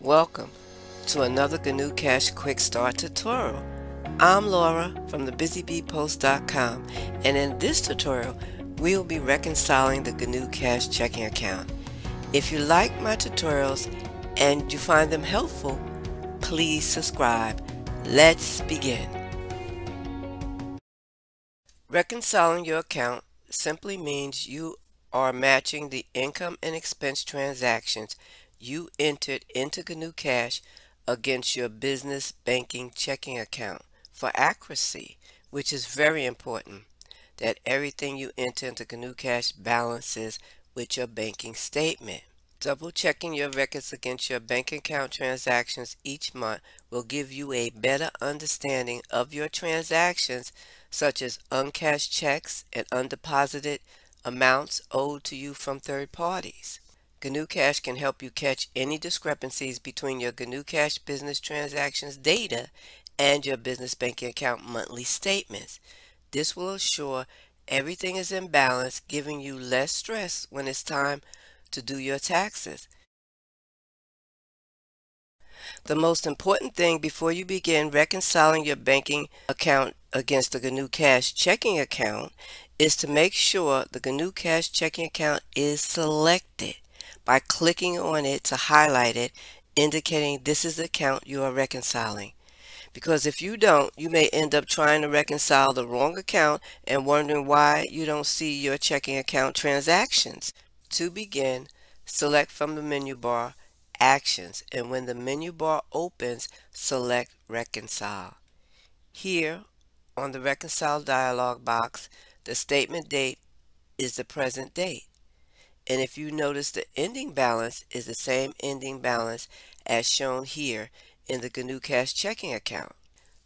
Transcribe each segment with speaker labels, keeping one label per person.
Speaker 1: Welcome to another GNU Cash Quick Start tutorial. I'm Laura from thebusybeepost.com and in this tutorial we will be reconciling the GNU Cash checking account. If you like my tutorials and you find them helpful, please subscribe. Let's begin. Reconciling your account simply means you are matching the income and expense transactions you entered into GNU Cash against your business banking checking account for accuracy, which is very important that everything you enter into GNU Cash balances with your banking statement. Double checking your records against your bank account transactions each month will give you a better understanding of your transactions such as uncashed checks and undeposited amounts owed to you from third parties. GNU Cash can help you catch any discrepancies between your GNU Cash business transactions data and your business banking account monthly statements. This will assure everything is in balance, giving you less stress when it's time to do your taxes. The most important thing before you begin reconciling your banking account against the GNU Cash checking account is to make sure the GNU Cash checking account is selected by clicking on it to highlight it, indicating this is the account you are reconciling. Because if you don't, you may end up trying to reconcile the wrong account and wondering why you don't see your checking account transactions. To begin, select from the menu bar Actions and when the menu bar opens, select Reconcile. Here on the Reconcile dialog box, the statement date is the present date. And if you notice the ending balance is the same ending balance as shown here in the GNU Cash checking account.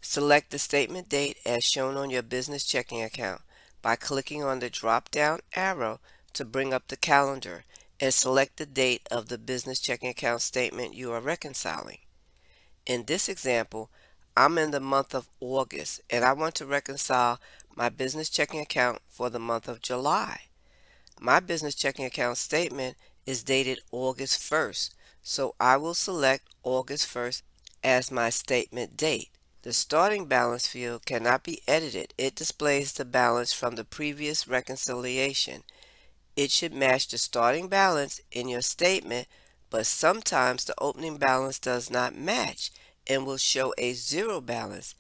Speaker 1: Select the statement date as shown on your business checking account by clicking on the drop-down arrow to bring up the calendar and select the date of the business checking account statement you are reconciling. In this example, I'm in the month of August and I want to reconcile my business checking account for the month of July. My business checking account statement is dated August 1st, so I will select August 1st as my statement date. The starting balance field cannot be edited. It displays the balance from the previous reconciliation. It should match the starting balance in your statement, but sometimes the opening balance does not match and will show a zero balance.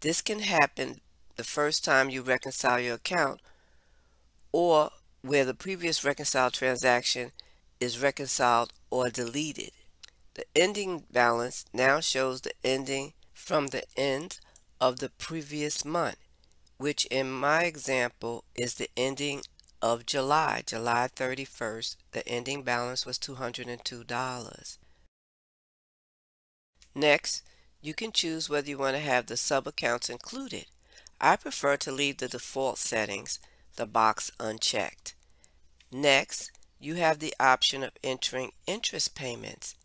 Speaker 1: This can happen the first time you reconcile your account or where the previous reconciled transaction is reconciled or deleted. The ending balance now shows the ending from the end of the previous month, which in my example is the ending of July, July 31st. The ending balance was $202. Next, you can choose whether you want to have the sub-accounts included. I prefer to leave the default settings, the box unchecked. Next, you have the option of entering interest payments.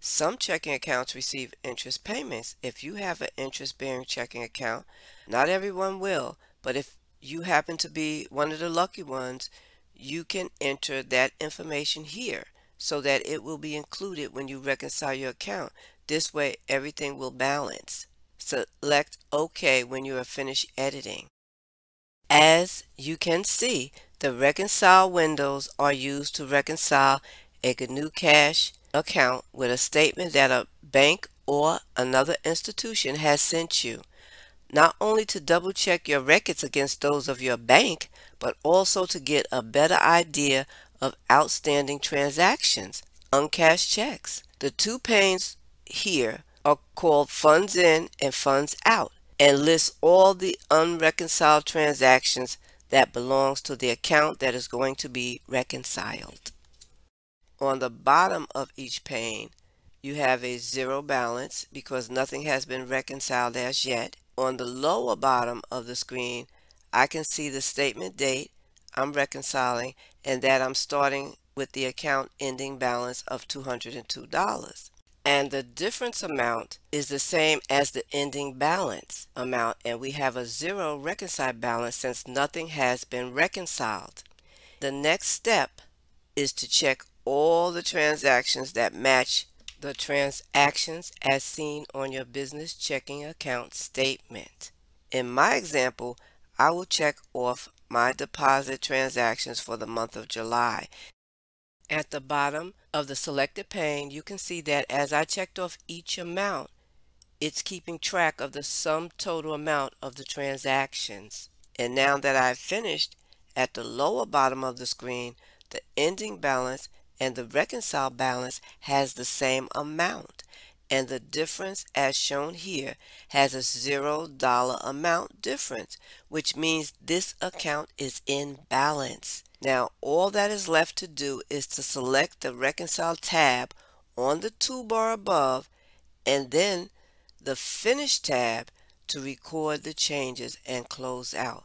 Speaker 1: Some checking accounts receive interest payments. If you have an interest-bearing checking account, not everyone will, but if you happen to be one of the lucky ones, you can enter that information here so that it will be included when you reconcile your account. This way, everything will balance. Select OK when you are finished editing. As you can see, the reconcile windows are used to reconcile a GNU Cash account with a statement that a bank or another institution has sent you, not only to double check your records against those of your bank, but also to get a better idea of outstanding transactions, uncashed checks. The two panes here are called Funds In and Funds Out and list all the unreconciled transactions that belongs to the account that is going to be reconciled. On the bottom of each pane, you have a zero balance because nothing has been reconciled as yet. On the lower bottom of the screen, I can see the statement date I'm reconciling and that I'm starting with the account ending balance of $202 and the difference amount is the same as the ending balance amount and we have a zero reconciled balance since nothing has been reconciled. The next step is to check all the transactions that match the transactions as seen on your business checking account statement. In my example, I will check off my deposit transactions for the month of July. At the bottom of the selected pane, you can see that as I checked off each amount, it's keeping track of the sum total amount of the transactions. And now that I've finished, at the lower bottom of the screen, the ending balance and the reconcile balance has the same amount and the difference as shown here has a zero dollar amount difference which means this account is in balance. Now all that is left to do is to select the reconcile tab on the toolbar above and then the finish tab to record the changes and close out.